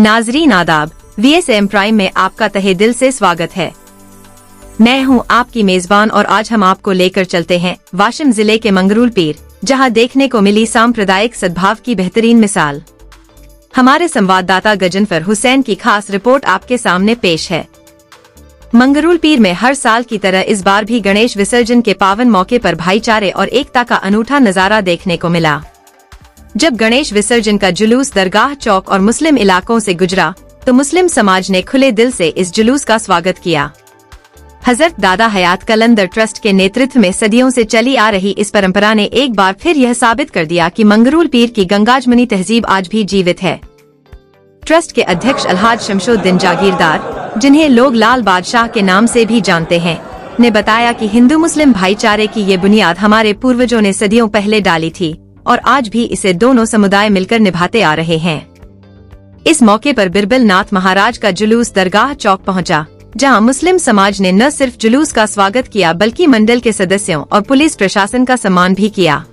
नाजरीन आदाब V S M prime में आपका तहे दिल से स्वागत है। मैं हूँ आपकी मेजबान और आज हम आपको लेकर चलते हैं वाशिम ज़िले के मंगरूल पीर, जहाँ देखने को मिली सांप्रदायिक सद्भाव की बेहतरीन मिसाल। हमारे संवाददाता गजनफर हुसैन की खास रिपोर्ट आपके सामने पेश है। मंगरूल पीर में हर साल की तरह इस बार भी गणेश विसर्जन के पावन मौके पर भाईचारे और एकता का अनूठा नज़ारा देखने को मिला। जब गणेश विसर्जन का जुलूस दरगाह चौक और मुस्लिम इलाकों से गुजरा तो मुस्लिम समाज ने खुले दिल से इस जुलूस का स्वागत किया। हज़रत दादा हयात कलंदर ट्रस्ट के नेतृत्व में सदियों से चली आ रही इस परंपरा ने एक बार फिर यह साबित कर दिया कि मंगरूल पीर की गंगाजमनी तहजीब आज भी जीवित है। ट्रस्ट के अध्यक्ष अलहाज शमशुद्दीन जागीरदार, जिन्हें लोग लाल बादशाह के नाम से भी जानते हैं, ने बताया कि हिंदू मुस्लिम भाईचारे की ये बुनियाद हमारे पूर्वजों ने सदियों पहले डाली थी। और आज भी इसे दोनों समुदाय मिलकर निभाते आ रहे हैं। इस मौके पर बिरबल नाथ महाराज का जुलूस दरगाह चौक पहुँचा, जहाँ मुस्लिम समाज ने न सिर्फ़ जुलूस का स्वागत किया बल्कि मंडल के सदस्यों और पुलिस प्रशासन का सम्मान भी किया।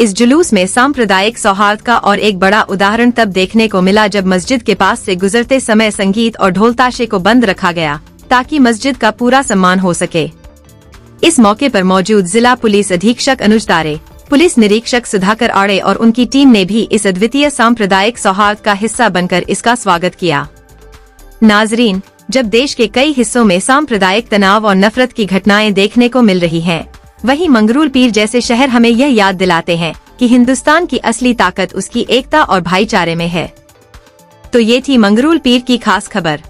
इस जुलूस में सांप्रदायिक सौहार्द का और एक बड़ा उदाहरण तब देखने को मिला जब मस्जिद के पास से गुजरते समय संगीत और ढोलताशे को बंद रखा गया ताकि मस्जिद का पूरा सम्मान हो सके। इस मौके पर मौजूद जिला पुलिस अधीक्षक अनुज तारे पुलिस निरीक्षक सुधाकर आड़े और उनकी टीम ने भी इस अद्वितीय सांप्रदायिक सौहार्द का हिस्सा बनकर इसका स्वागत किया। नाजरीन जब देश के कई हिस्सों में सांप्रदायिक तनाव और नफरत की घटनाएँ देखने को मिल रही हैं, वहीं मंगरूल पीर जैसे शहर हमें यह याद दिलाते हैं कि हिंदुस्तान की असली ताकत उसकी एकता और भाईचारे में है। तो ये थी मंगरूल पीर की खास खबर।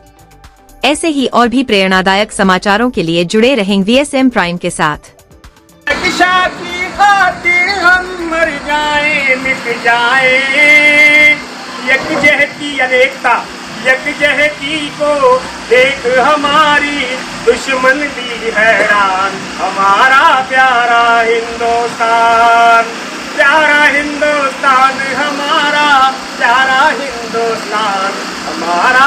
ऐसे ही और भी प्रेरणादायक समाचारों के लिए जुड़े रहेंगे वी प्राइम के साथ। मिट जाए। यकजहती अनेकता यकजहती को देख हमारी दुश्मन भी हैरान। हमारा प्यारा हिंदुस्तान प्यारा हिंदुस्तान, हमारा प्यारा हिंदुस्तान, हमारा